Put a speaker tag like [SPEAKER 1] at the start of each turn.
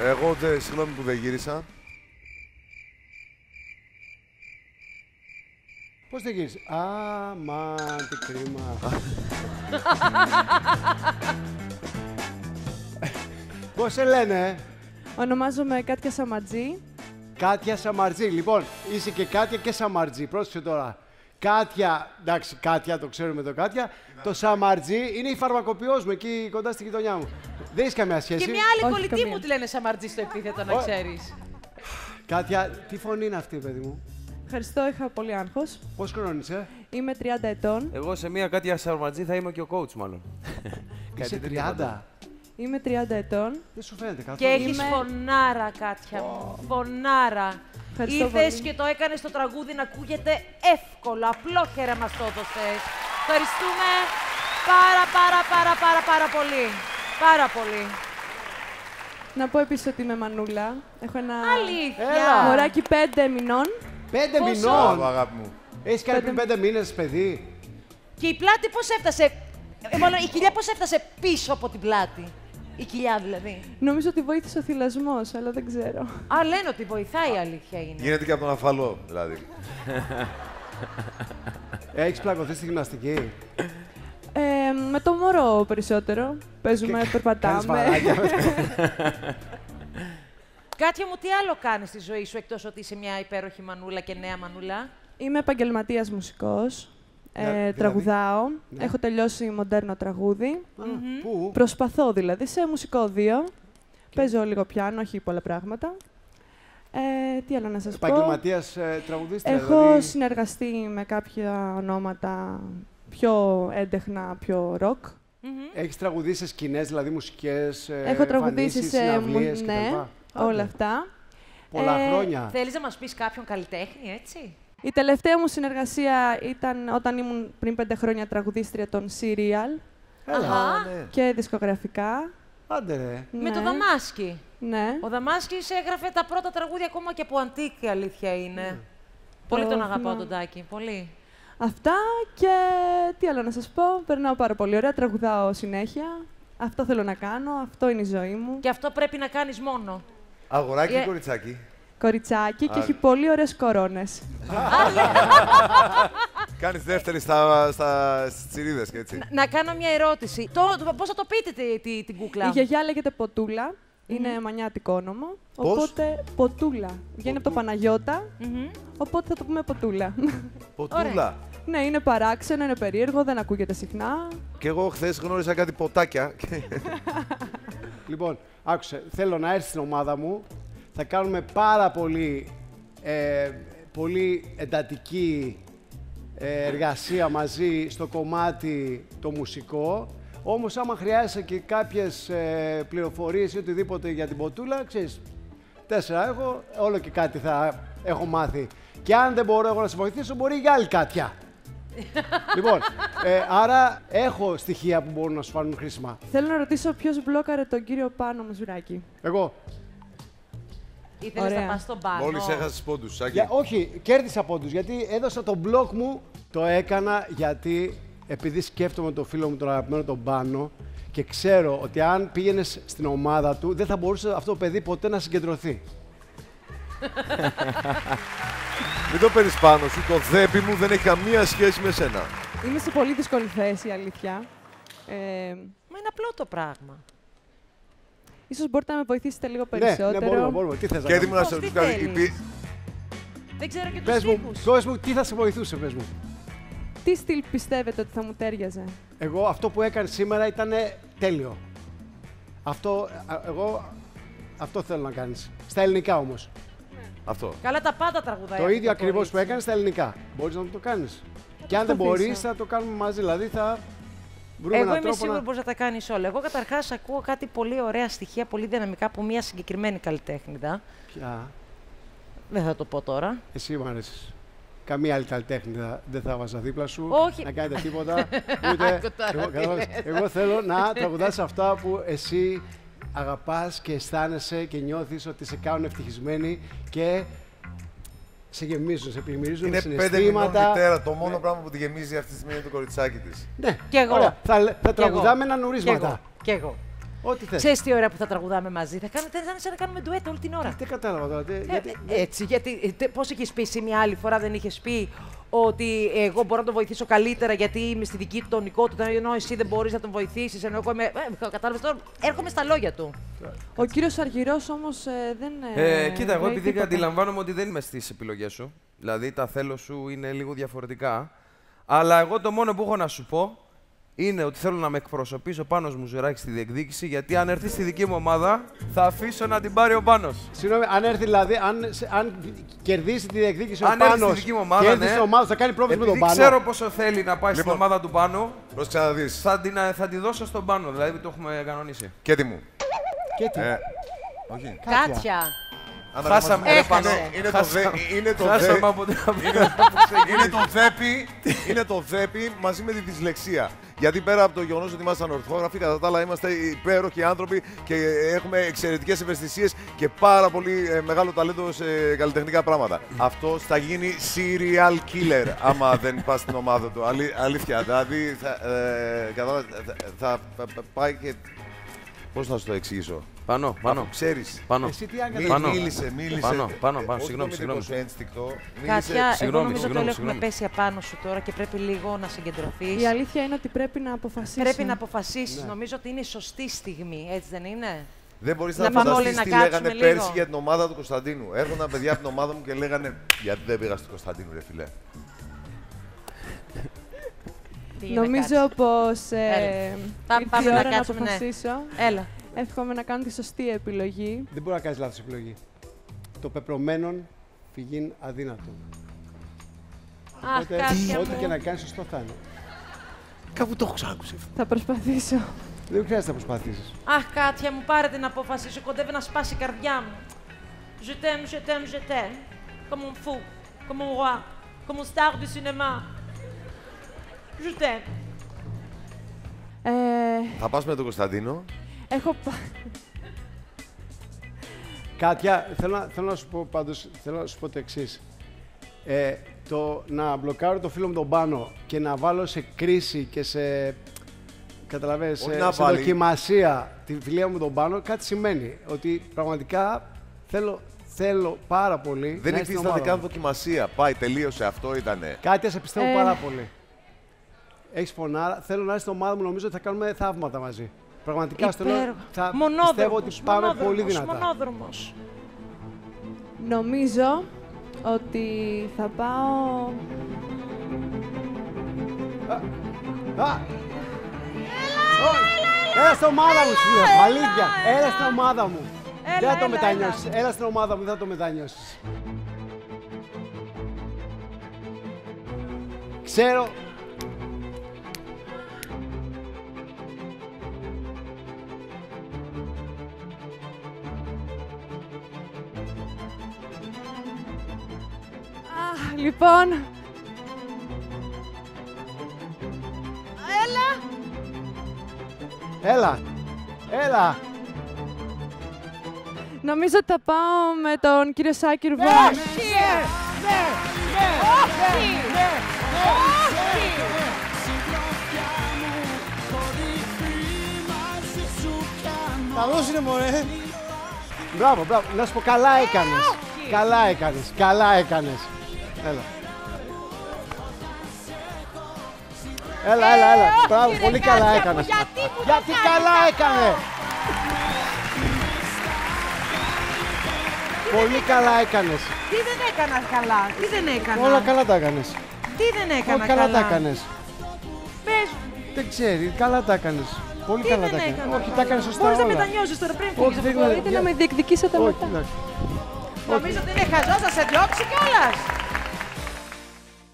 [SPEAKER 1] Εγώ δεν, συγγνώμη που δεν γύρισα.
[SPEAKER 2] Πώς δεν γύρισε; Α, μα, τι κρίμα. Πώς σε λένε,
[SPEAKER 3] Ονομάζομαι Κάτια Σαματζή.
[SPEAKER 2] Κάτια Σαμαρτζή. Λοιπόν, είσαι και Κάτια και Σαμαρτζή. Πρόσεξε τώρα. Κάτια, εντάξει, Κάτια, το ξέρουμε το Κάτια. Το Σαμαρτζή είναι η φαρμακοποιός μου εκεί κοντά στη γειτονιά μου. Δεν έχεις καμία σχέση;
[SPEAKER 4] Και μια άλλη
[SPEAKER 3] Όχι,
[SPEAKER 4] κολλητή
[SPEAKER 3] καμία.
[SPEAKER 4] μου τη λένε Σαμαρτζή στο επίθετο, να
[SPEAKER 2] Ω.
[SPEAKER 4] ξέρεις.
[SPEAKER 2] Κάτια, τι φωνή είναι αυτή, παιδί μου;
[SPEAKER 3] Ευχαριστώ, είχα πολύ άγχος.
[SPEAKER 2] Πώς χρόνο είσαι,
[SPEAKER 3] Είμαι 30 ετών.
[SPEAKER 5] Εγώ σε μία κάτι ασαρματζή θα είμαι και ο coach, μάλλον.
[SPEAKER 2] Είσαι
[SPEAKER 5] Κάτι τέτοιο
[SPEAKER 2] 30.
[SPEAKER 3] Είμαι 30 ετών.
[SPEAKER 2] Δεν σου φαίνεται
[SPEAKER 4] Και
[SPEAKER 2] καθόλου.
[SPEAKER 4] έχεις
[SPEAKER 3] Είμαι-
[SPEAKER 4] φωνάρα, Κάτια μου. Φωνάρα.
[SPEAKER 3] Ευχαριστώ
[SPEAKER 4] Ήρθες
[SPEAKER 3] πολύ.
[SPEAKER 4] και το έκανες το τραγούδι να ακούγεται εύκολα. Απλόχερα μας το έδωσες. Ευχαριστούμε πάρα πάρα πάρα πάρα πάρα πολύ. Πάρα πολύ.
[SPEAKER 3] Να πω επίσης ότι είμαι μανούλα. Έχω ένα
[SPEAKER 4] Αλήθεια.
[SPEAKER 2] Έλα.
[SPEAKER 3] μωράκι 5 μηνών.
[SPEAKER 2] Πέντε
[SPEAKER 4] Πόσο;
[SPEAKER 1] Μπράβο,
[SPEAKER 2] μηνών.
[SPEAKER 1] αγάπη μου.
[SPEAKER 2] Έχεις κάνει
[SPEAKER 3] Πέντε-
[SPEAKER 2] πριν πέντε μήνες, παιδί.
[SPEAKER 4] Και η πλάτη πώς έφτασε; Ε, μάλλον η κοιλιά πώς έφτασε πίσω από την πλάτη; Η κοιλιά δηλαδή.
[SPEAKER 3] Νομίζω ότι βοήθησε ο θυλασμός, αλλά δεν ξέρω.
[SPEAKER 4] Α, λένε ότι βοηθάει η αλήθεια είναι.
[SPEAKER 1] Γίνεται και από τον αφαλό, δηλαδή.
[SPEAKER 2] Έχεις πλακωθεί στη γυμναστική;
[SPEAKER 3] Ε, με το μωρό περισσότερο. Παίζουμε,
[SPEAKER 2] Κάνεις
[SPEAKER 3] περπατάμε.
[SPEAKER 2] μαράκια.
[SPEAKER 4] Κάτια μου, τι άλλο κάνεις στη ζωή σου εκτός ότι είσαι μια υπέροχη μανούλα και νέα μανούλα;
[SPEAKER 3] Είμαι επαγγελματίας μουσικός.
[SPEAKER 2] Ναι,
[SPEAKER 3] Ε,
[SPEAKER 2] δηλαδή;
[SPEAKER 3] Τραγουδάω.
[SPEAKER 2] Ναι.
[SPEAKER 3] Έχω τελειώσει μοντέρνο τραγούδι.
[SPEAKER 2] Α, Πού;
[SPEAKER 3] Προσπαθώ δηλαδή σε μουσικόδιο. Παίζω λίγο πιάνο, όχι πολλά πράγματα. Ε, τι άλλο να σας πω;
[SPEAKER 2] Επαγγελματίας ε, τραγουδίστρια.
[SPEAKER 3] Έχω
[SPEAKER 2] δηλαδή;
[SPEAKER 3] συνεργαστεί με κάποια ονόματα πιο έντεχνα, πιο ροκ.
[SPEAKER 4] Μμμ.
[SPEAKER 2] Έχεις τραγουδήσει σε σκηνές, δηλαδή μουσικές, ε,
[SPEAKER 3] Έχω τραγουδήσει
[SPEAKER 2] εμφανίσεις,
[SPEAKER 3] σε
[SPEAKER 2] συναυλίες
[SPEAKER 3] μου-
[SPEAKER 2] κτλ.
[SPEAKER 3] ναι,
[SPEAKER 2] Άντε,
[SPEAKER 3] όλα αυτά.
[SPEAKER 2] Πολλά
[SPEAKER 3] Ε,
[SPEAKER 2] χρόνια.
[SPEAKER 4] Θέλεις να μας πεις κάποιον καλλιτέχνη, έτσι;
[SPEAKER 3] Η τελευταία μου συνεργασία ήταν όταν ήμουν πριν πέντε χρόνια τραγουδίστρια των Serial
[SPEAKER 2] Έλα.
[SPEAKER 4] Αχα.
[SPEAKER 1] Ναι.
[SPEAKER 3] και δισκογραφικά.
[SPEAKER 2] Άντε ρε.
[SPEAKER 4] Με το
[SPEAKER 3] Ναι.
[SPEAKER 4] Δαμάσκι.
[SPEAKER 3] Ναι.
[SPEAKER 4] Ο Δαμάσκης έγραφε τα πρώτα τραγούδια ακόμα και από αντίκ, η αλήθεια είναι. Πολύ τον
[SPEAKER 3] Το
[SPEAKER 4] αγαπάω
[SPEAKER 3] θυμάμαι.
[SPEAKER 4] τον Τάκη, πολύ.
[SPEAKER 3] Αυτά και τι άλλο να σας πω. Περνάω πάρα πολύ ωραία, τραγουδάω συνέχεια. Αυτό θέλω να κάνω, αυτό είναι η ζωή μου.
[SPEAKER 4] Και αυτό πρέπει να κάνεις μόνο.
[SPEAKER 1] Αγοράκι
[SPEAKER 4] Ε,
[SPEAKER 1] ή κοριτσάκι.
[SPEAKER 3] Κοριτσάκι και
[SPEAKER 1] Α.
[SPEAKER 3] έχει πολύ ωραίες κορώνες.
[SPEAKER 1] Κάνεις δεύτερη στα, στα, στις τσιρίδες και έτσι.
[SPEAKER 4] Να κάνω μια ερώτηση. Το, το, πώς θα το πείτε τη, τη- την κούκλα;
[SPEAKER 3] Η γιαγιά λέγεται Ποτούλα. Είναι μανιάτικο όνομα.
[SPEAKER 1] Πώς;
[SPEAKER 3] Οπότε Ποτούλα. Βγαίνει από το Παναγιώτα,
[SPEAKER 4] Μμμ.
[SPEAKER 3] οπότε θα το πούμε Ποτούλα.
[SPEAKER 1] Ποτούλα.
[SPEAKER 3] ναι, είναι παράξενο, είναι περίεργο, δεν ακούγεται συχνά.
[SPEAKER 1] Και εγώ χθες γνώρισα κάτι ποτάκια. και-
[SPEAKER 2] Λοιπόν, άκουσε, θέλω να έρθει στην ομάδα μου. Θα κάνουμε πάρα πολύ, ε, πολύ εντατική ε, εργασία μαζί στο κομμάτι το μουσικό. Όμως, άμα χρειάζεσαι και κάποιες ε, πληροφορίες ή οτιδήποτε για την ποτούλα, ξέρεις, τέσσερα έχω, όλο και κάτι θα έχω μάθει. Και αν δεν μπορώ εγώ να σε βοηθήσω, μπορεί η άλλη κάτια. λοιπόν, ε, άρα έχω στοιχεία που μπορούν να σου φανούν χρήσιμα.
[SPEAKER 3] Θέλω να ρωτήσω ποιος μπλόκαρε τον κύριο Πάνο Μουζουράκη.
[SPEAKER 2] Εγώ.
[SPEAKER 4] Ήθελες
[SPEAKER 3] Ωραία.
[SPEAKER 4] να πας στον πάνω.
[SPEAKER 1] Μόλις έχασες πόντους, Σάκη.
[SPEAKER 2] Για, όχι, κέρδισα πόντους, γιατί έδωσα τον μπλοκ μου. Το έκανα γιατί, επειδή σκέφτομαι τον φίλο μου τον αγαπημένο τον Πάνο και ξέρω ότι αν πήγαινες στην ομάδα του, δεν θα μπορούσε αυτό το παιδί ποτέ να συγκεντρωθεί.
[SPEAKER 1] Μην το παίρνεις πάνω σου, το δέπι μου δεν έχει καμία σχέση με σένα.
[SPEAKER 3] Είμαι σε πολύ δύσκολη θέση, αλήθεια. Ε,
[SPEAKER 4] Μα είναι απλό το πράγμα.
[SPEAKER 3] Ίσως μπορείτε να με βοηθήσετε λίγο
[SPEAKER 2] Ναι,
[SPEAKER 3] περισσότερο.
[SPEAKER 2] ναι, μπορούμε, μπορούμε. Τι θες να
[SPEAKER 1] Και έτοιμο
[SPEAKER 2] κάνουμε.
[SPEAKER 1] να σε
[SPEAKER 4] Πώς, τι
[SPEAKER 1] ρωτήσω κάτι.
[SPEAKER 4] θέλεις;
[SPEAKER 1] Υπή-
[SPEAKER 4] Δεν ξέρω και τους
[SPEAKER 2] Πες μου,
[SPEAKER 4] στίχους.
[SPEAKER 2] πες μου, τι θα σε βοηθούσε, πες μου;
[SPEAKER 3] Τι στυλ πιστεύετε ότι θα μου τέριαζε;
[SPEAKER 2] Εγώ αυτό που έκανε σήμερα ήταν τέλειο. Αυτό, α, εγώ, αυτό θέλω να κάνεις. Στα ελληνικά όμως.
[SPEAKER 1] Αυτό.
[SPEAKER 4] Καλά τα πάντα τραγουδάει.
[SPEAKER 2] Το
[SPEAKER 4] αυτό
[SPEAKER 2] ίδιο ακριβώς
[SPEAKER 4] κορίτσι.
[SPEAKER 2] που έκανες στα ελληνικά. Μπορείς να το κάνεις. Και αν δεν
[SPEAKER 3] προσπαθήσω.
[SPEAKER 2] μπορείς, θα το κάνουμε μαζί. Δηλαδή θα βρούμε
[SPEAKER 4] Εγώ
[SPEAKER 2] έναν
[SPEAKER 4] είμαι
[SPEAKER 2] τρόπο
[SPEAKER 4] σίγουρη
[SPEAKER 2] να...
[SPEAKER 4] πως θα τα κάνεις όλα. Εγώ καταρχάς ακούω κάτι πολύ ωραία στοιχεία, πολύ δυναμικά από μια συγκεκριμένη καλλιτέχνηδα.
[SPEAKER 2] Ποια,
[SPEAKER 4] Δεν θα το πω τώρα.
[SPEAKER 2] εσύ μου αρέσεις. Καμία άλλη καλλιτέχνη θα- δεν θα βάζα δίπλα σου.
[SPEAKER 4] Όχι.
[SPEAKER 2] Να κάνετε τίποτα. ούτε,
[SPEAKER 4] Άκου τώρα
[SPEAKER 2] εγώ,
[SPEAKER 4] τι
[SPEAKER 2] κατάλαβες.
[SPEAKER 4] λες.
[SPEAKER 2] εγώ θέλω να τραγουδάς αυτά που εσύ αγαπάς και αισθάνεσαι και νιώθεις ότι σε κάνουν ευτυχισμένοι και σε γεμίζουν, σε πλημμυρίζουν με
[SPEAKER 1] Είναι πέντε μηνών
[SPEAKER 2] συναισθήματα.
[SPEAKER 1] μητέρα. Το μόνο
[SPEAKER 2] Ναι.
[SPEAKER 1] πράγμα που τη γεμίζει αυτή τη στιγμή είναι το κοριτσάκι της.
[SPEAKER 2] Ναι,
[SPEAKER 4] Κι εγώ.
[SPEAKER 2] Ωραία. Θα, λέ- θα
[SPEAKER 4] Κι εγώ.
[SPEAKER 2] τραγουδάμε ένα
[SPEAKER 4] Κι
[SPEAKER 2] νουρίσματα.
[SPEAKER 4] εγώ. Κι εγώ.
[SPEAKER 2] Ό,τι θες.
[SPEAKER 4] Ξέρεις τι ωραία που θα τραγουδάμε μαζί; Θα κάνουμε, θα είναι σαν να κάνουμε ντουέτο όλη την ώρα.
[SPEAKER 2] Δεν κατάλαβα τώρα. τι-
[SPEAKER 4] Ε,
[SPEAKER 2] γιατί-
[SPEAKER 4] ε, έτσι, γιατί ε, τε- πώς έχεις πει εσύ μια άλλη φορά δεν είχες πει ότι εγώ μπορώ να τον βοηθήσω καλύτερα γιατί είμαι στη δική του τονικότητα, ενώ εσύ δεν μπορείς να τον βοηθήσεις, ενώ εγώ είμαι... Ε, κατάλαβες τώρα, έρχομαι στα λόγια του.
[SPEAKER 3] Ο κύριος Αργυρός όμως ε, δεν...
[SPEAKER 5] Ε, κοίτα, εγώ
[SPEAKER 3] λέει
[SPEAKER 5] επειδή
[SPEAKER 3] τίποτα.
[SPEAKER 5] αντιλαμβάνομαι ότι δεν είμαι στις επιλογές σου, δηλαδή τα θέλω σου είναι λίγο διαφορετικά. Αλλά εγώ το μόνο που έχω να σου πω είναι ότι θέλω να με εκπροσωπήσει ο Πάνος Μουζουράκης στη διεκδίκηση, γιατί αν έρθει στη δική μου ομάδα θα αφήσω να την πάρει ο Πάνος.
[SPEAKER 2] Συγγνώμη, αν έρθει δηλαδή, αν, σε- αν κερδίσει τη διεκδίκηση
[SPEAKER 5] Αν
[SPEAKER 2] ο
[SPEAKER 5] έρθει στη
[SPEAKER 2] Πάνος
[SPEAKER 5] δική μου ομάδα,
[SPEAKER 2] και έρθει
[SPEAKER 5] ναι.
[SPEAKER 2] στην ομάδα, θα κάνει πρόβλημα με τον
[SPEAKER 5] Επειδή
[SPEAKER 2] Πάνο.
[SPEAKER 5] ξέρω πόσο θέλει να πάει
[SPEAKER 1] Λοιπόν.
[SPEAKER 5] στην ομάδα του Πάνου,
[SPEAKER 1] Πρόσεξε να δεις.
[SPEAKER 5] θα την, ε, θα τη δώσω στον Πάνο, δηλαδή το έχουμε κανονίσει.
[SPEAKER 1] Και τι μου.
[SPEAKER 2] Και τι.
[SPEAKER 1] Ε, όχι.
[SPEAKER 4] Κάτια.
[SPEAKER 5] Χάσαμε,
[SPEAKER 1] Είναι-
[SPEAKER 5] ρε, Πάνο.
[SPEAKER 1] Είναι το δε- είναι το δε-
[SPEAKER 5] Χάσαμε από την
[SPEAKER 1] είναι το δέπι, είναι το δέπι μαζί με τη δυσλεξία. Γιατί πέρα από το γεγονός ότι είμαστε ανορθόγραφοι, κατά τα άλλα είμαστε υπέροχοι άνθρωποι και έχουμε εξαιρετικές ευαισθησίες και πάρα πολύ ε, μεγάλο ταλέντο σε καλλιτεχνικά πράγματα. Αυτό θα γίνει serial killer άμα δεν πας στην ομάδα του. Αλή- αλήθεια. Δηλαδή θα, ε, κατάλαβες, θα, θα, θα πάει και. Πώς να σου το εξηγήσω;
[SPEAKER 5] Πάνω, πάνω,
[SPEAKER 1] Ξέρεις.
[SPEAKER 5] πάνω.
[SPEAKER 2] Εσύ τι αν
[SPEAKER 1] Μí-
[SPEAKER 5] Πάνω.
[SPEAKER 1] Μίλησε, μίλησε.
[SPEAKER 5] Πάνω, πάνω,
[SPEAKER 1] Ε,
[SPEAKER 5] πάνω,
[SPEAKER 1] όχι
[SPEAKER 5] συγγνώμη,
[SPEAKER 1] το
[SPEAKER 5] συγγνώμη.
[SPEAKER 1] μυθικό σου ένστικτο. Μίλησε-
[SPEAKER 4] Κάτια, εγώ
[SPEAKER 5] συγγνώμη,
[SPEAKER 4] νομίζω ότι
[SPEAKER 5] συγγνώμη,
[SPEAKER 4] όλοι έχουμε
[SPEAKER 5] συγγνώμη.
[SPEAKER 4] πέσει απάνω σου τώρα και πρέπει λίγο να συγκεντρωθείς.
[SPEAKER 3] Η αλήθεια είναι ότι πρέπει να αποφασίσεις.
[SPEAKER 4] Πρέπει να αποφασίσεις. Νομίζω ότι είναι η σωστή στιγμή, έτσι δεν είναι;
[SPEAKER 1] Δεν μπορείς
[SPEAKER 4] Να
[SPEAKER 1] να,
[SPEAKER 4] πάμε
[SPEAKER 1] φανταστείς
[SPEAKER 4] όλοι να
[SPEAKER 1] τι
[SPEAKER 4] κάτσουμε
[SPEAKER 1] λέγανε
[SPEAKER 4] λίγο.
[SPEAKER 1] πέρσι για την ομάδα του Κωνσταντίνου. Έρχονταν παιδιά από την ομάδα μου και λέγανε Γιατί δεν πήγα στο Κωνσταντίνου, ρε φιλέ.
[SPEAKER 4] Τι είναι,
[SPEAKER 3] Νομίζω
[SPEAKER 4] Κάτια.
[SPEAKER 3] πως ε,
[SPEAKER 4] Έλα. Πάμε-
[SPEAKER 3] ήρθε
[SPEAKER 4] πάμε
[SPEAKER 3] η
[SPEAKER 4] να
[SPEAKER 3] ώρα να
[SPEAKER 4] κάτσουμε, ναι.
[SPEAKER 3] αποφασίσω.
[SPEAKER 4] Έλα.
[SPEAKER 3] Εύχομαι να κάνω τη σωστή επιλογή.
[SPEAKER 2] Δεν μπορεί να κάνεις λάθος επιλογή. Το πεπρωμένον φυγήν αδύνατο.
[SPEAKER 4] Αχ,
[SPEAKER 2] Οπότε,
[SPEAKER 4] Κάτια
[SPEAKER 2] ό,τι
[SPEAKER 4] μου.
[SPEAKER 2] και να κάνεις, σωστό θα είναι.
[SPEAKER 1] Κάπου το έχω ξανακούσει.
[SPEAKER 3] Θα προσπαθήσω.
[SPEAKER 2] Δεν χρειάζεται να προσπαθήσεις.
[SPEAKER 4] Αχ, Κάτια μου, πάρε την απόφαση σου. Κοντεύει να σπάσει η καρδιά μου. Je t'aime, je t'aime, je t'aime. Comme un fou, comme un roi, comme un star du cinéma. Je t'aime.
[SPEAKER 3] Ε,
[SPEAKER 1] Θα πας με τον Κωνσταντίνο.
[SPEAKER 3] έχω πα...
[SPEAKER 2] Κάτια, θέλω, να- θέλω να σου πω πάντως, θέλω να σου πω το εξής. Ε, το να μπλοκάρω το φίλο μου τον πάνω και να βάλω σε κρίση και σε, καταλαβαίνεις,
[SPEAKER 1] Όχι
[SPEAKER 2] σε,
[SPEAKER 1] να
[SPEAKER 2] σε
[SPEAKER 1] βάλει.
[SPEAKER 2] δοκιμασία τη φιλία μου τον πάνω, κάτι σημαίνει. Ότι πραγματικά θέλω, θέλω πάρα πολύ
[SPEAKER 1] Δεν
[SPEAKER 2] να είσαι στην
[SPEAKER 1] υφίσταται
[SPEAKER 2] ομάδα
[SPEAKER 1] καν
[SPEAKER 2] μου.
[SPEAKER 1] δοκιμασία. Πάει, τελείωσε. Αυτό ήτανε.
[SPEAKER 2] Κάτια, σε πιστεύω
[SPEAKER 3] Ε.
[SPEAKER 2] πάρα πολύ. Έχεις φωνάρα. Θέλω να είσαι στην ομάδα μου. Νομίζω ότι θα κάνουμε θαύματα μαζί. Πραγματικά στο λέω.
[SPEAKER 4] Υπέροχο.
[SPEAKER 2] Θα
[SPEAKER 4] Μονόδρομος,
[SPEAKER 2] πιστεύω ότι πάμε
[SPEAKER 4] μονόδρομος,
[SPEAKER 2] πολύ δυνατά.
[SPEAKER 4] Μονόδρομος.
[SPEAKER 3] Νομίζω ότι θα πάω...
[SPEAKER 2] Α! Έλα στην ομάδα μου, σου λέω. Αλήθεια. Έλα στην ομάδα μου.
[SPEAKER 4] Έλα,
[SPEAKER 2] Δεν θα το
[SPEAKER 4] έλα,
[SPEAKER 2] μετανιώσεις. Έλα στην ομάδα μου, δεν θα το μετανιώσεις. Ξέρω.
[SPEAKER 3] Λοιπόν,
[SPEAKER 2] Έλα. Έλα.
[SPEAKER 3] νομίζω ότι θα πάω με τον κύριο Σάκη Ρουβά.
[SPEAKER 2] Καλώς είναι, μωρέ. Μπράβο, μπράβο. Να σου πω, καλά έκανες. Καλά έκανες. Καλά έκανες. Έλα. Έλα, έλα, έλα. Μπράβο, πολύ καλά έκανες. Γιατί καλά έκανε. Πολύ καλά έκανες.
[SPEAKER 4] Τι δεν έκανας καλά, τι δεν έκανα;
[SPEAKER 2] Όλα καλά τα έκανες.
[SPEAKER 4] Τι δεν έκανα
[SPEAKER 2] Όλα καλά τα έκανες.
[SPEAKER 4] Πες,
[SPEAKER 2] Δεν ξέρει, καλά τα έκανες. Πολύ
[SPEAKER 4] τι
[SPEAKER 2] καλά
[SPEAKER 4] δεν
[SPEAKER 2] τα έκανες.
[SPEAKER 4] έκανα;
[SPEAKER 2] Όχι, τα έκανες σωστά
[SPEAKER 4] Μπορείς να
[SPEAKER 2] όλα.
[SPEAKER 4] μετανιώσεις τώρα πριν
[SPEAKER 2] Όχι,
[SPEAKER 4] φύγεις από
[SPEAKER 2] δεν
[SPEAKER 4] το
[SPEAKER 2] είναι-
[SPEAKER 3] Μπορείτε να με διεκδικήσετε
[SPEAKER 2] Όχι,
[SPEAKER 3] μετά.
[SPEAKER 2] εντάξει.
[SPEAKER 4] Νομίζω ότι είναι χαζός να σε διώξει κιόλας.